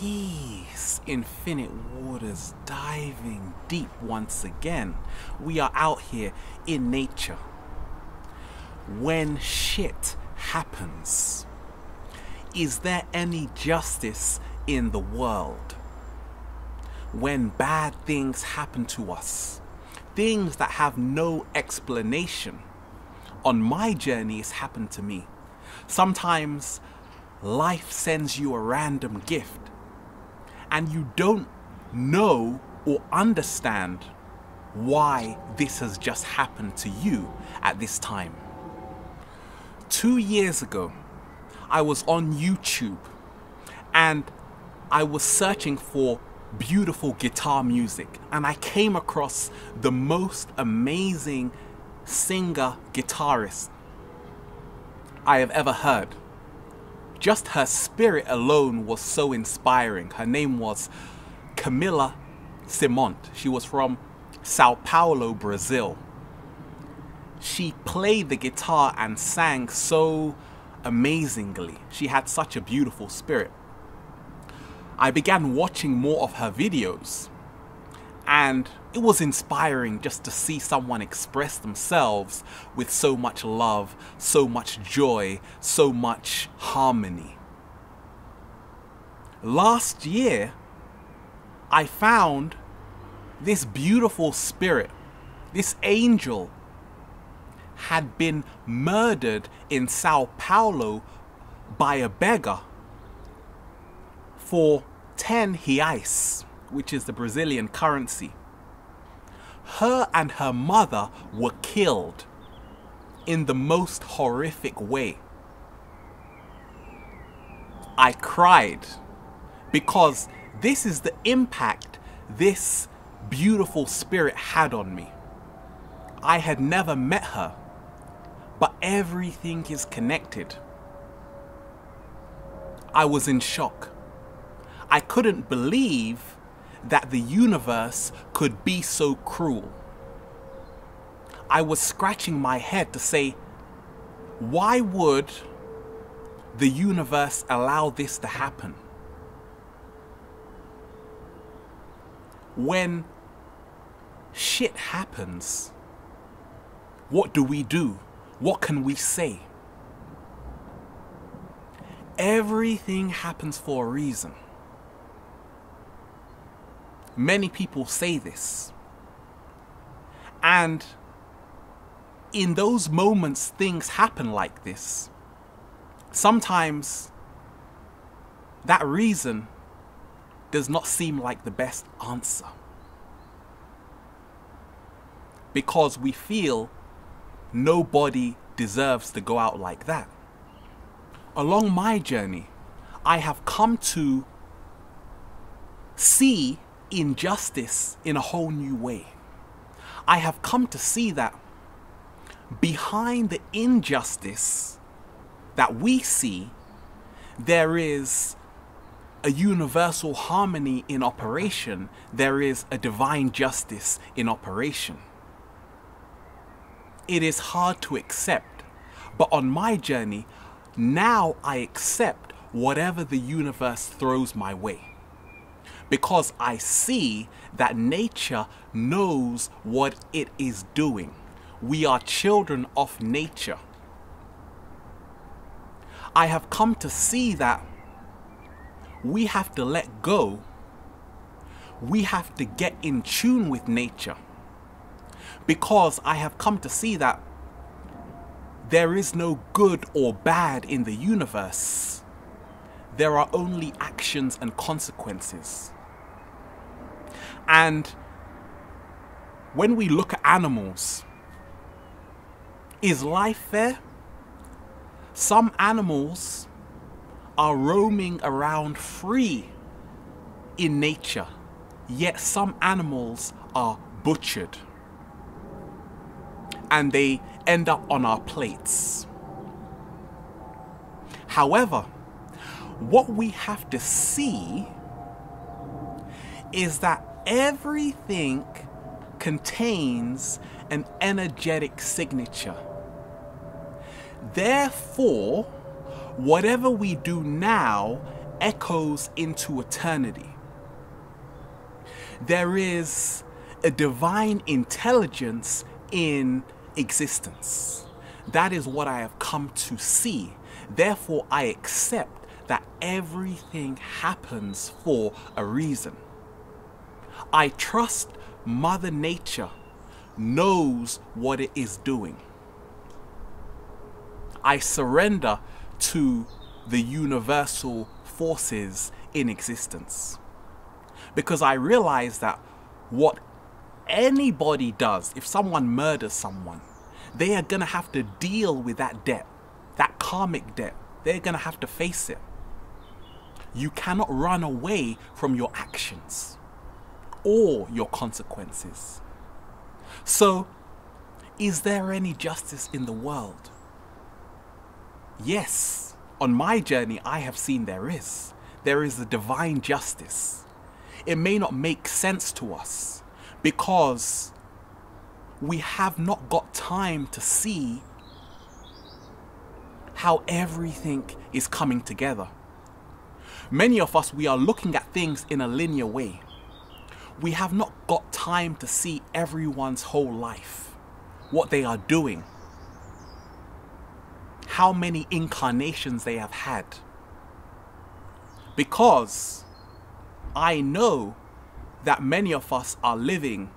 Peace, infinite waters diving deep once again. We are out here in nature. When shit happens, is there any justice in the world? When bad things happen to us, things that have no explanation. On my journey, it's happened to me. Sometimes life sends you a random gift and you don't know or understand why this has just happened to you at this time. Two years ago, I was on YouTube and I was searching for beautiful guitar music and I came across the most amazing singer guitarist I have ever heard. Just her spirit alone was so inspiring. Her name was Camila Simont. She was from Sao Paulo, Brazil. She played the guitar and sang so amazingly. She had such a beautiful spirit. I began watching more of her videos and it was inspiring just to see someone express themselves with so much love, so much joy, so much harmony. Last year, I found this beautiful spirit, this angel, had been murdered in Sao Paulo by a beggar for 10 reais which is the Brazilian currency. Her and her mother were killed in the most horrific way. I cried because this is the impact this beautiful spirit had on me. I had never met her, but everything is connected. I was in shock. I couldn't believe that the universe could be so cruel. I was scratching my head to say, why would the universe allow this to happen? When shit happens, what do we do? What can we say? Everything happens for a reason. Many people say this. And in those moments, things happen like this. Sometimes that reason does not seem like the best answer. Because we feel nobody deserves to go out like that. Along my journey, I have come to see injustice in a whole new way. I have come to see that behind the injustice that we see, there is a universal harmony in operation, there is a divine justice in operation. It is hard to accept, but on my journey, now I accept whatever the universe throws my way because I see that nature knows what it is doing. We are children of nature. I have come to see that we have to let go. We have to get in tune with nature. Because I have come to see that there is no good or bad in the universe. There are only actions and consequences. And when we look at animals, is life fair? Some animals are roaming around free in nature, yet some animals are butchered and they end up on our plates. However, what we have to see is that everything contains an energetic signature. Therefore, whatever we do now echoes into eternity. There is a divine intelligence in existence. That is what I have come to see. Therefore, I accept everything happens for a reason. I trust Mother Nature knows what it is doing. I surrender to the universal forces in existence. Because I realize that what anybody does, if someone murders someone, they are going to have to deal with that debt, that karmic debt. They're going to have to face it. You cannot run away from your actions or your consequences. So, is there any justice in the world? Yes, on my journey, I have seen there is. There is a divine justice. It may not make sense to us because we have not got time to see how everything is coming together. Many of us, we are looking at things in a linear way. We have not got time to see everyone's whole life, what they are doing, how many incarnations they have had. Because I know that many of us are living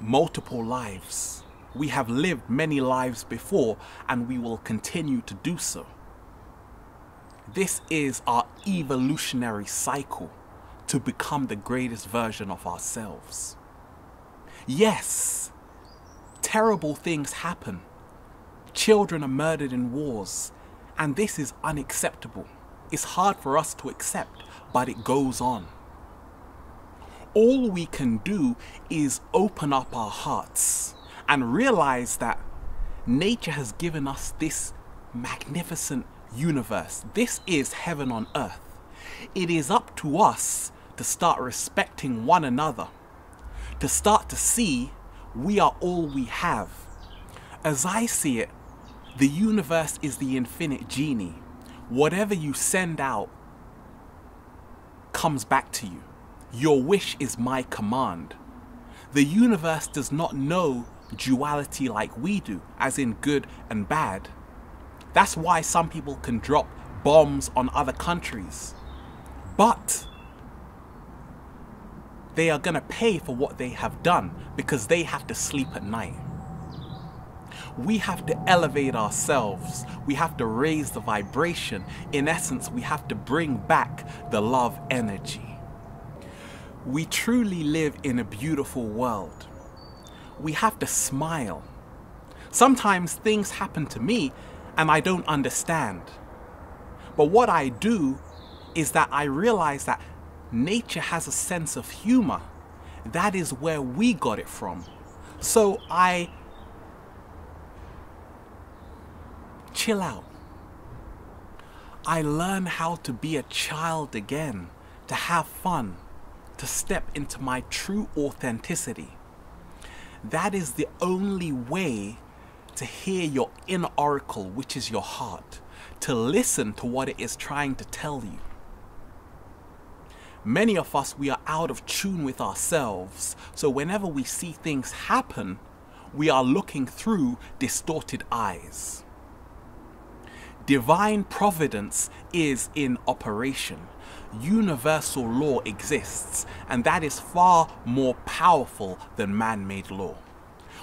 multiple lives. We have lived many lives before and we will continue to do so. This is our evolutionary cycle to become the greatest version of ourselves. Yes, terrible things happen. Children are murdered in wars, and this is unacceptable. It's hard for us to accept, but it goes on. All we can do is open up our hearts and realize that nature has given us this magnificent universe. This is heaven on earth. It is up to us to start respecting one another, to start to see we are all we have. As I see it, the universe is the infinite genie. Whatever you send out comes back to you. Your wish is my command. The universe does not know duality like we do, as in good and bad. That's why some people can drop bombs on other countries. But they are going to pay for what they have done because they have to sleep at night. We have to elevate ourselves. We have to raise the vibration. In essence, we have to bring back the love energy. We truly live in a beautiful world. We have to smile. Sometimes things happen to me and I don't understand. But what I do is that I realize that nature has a sense of humor. That is where we got it from. So I chill out. I learn how to be a child again, to have fun to step into my true authenticity. That is the only way to hear your inner oracle, which is your heart, to listen to what it is trying to tell you. Many of us, we are out of tune with ourselves, so whenever we see things happen, we are looking through distorted eyes. Divine providence is in operation universal law exists, and that is far more powerful than man made law.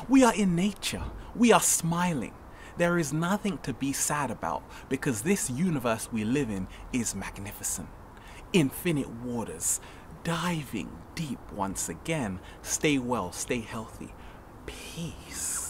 We are in nature, we are smiling. There is nothing to be sad about because this universe we live in is magnificent. Infinite waters, diving deep once again. Stay well, stay healthy. Peace.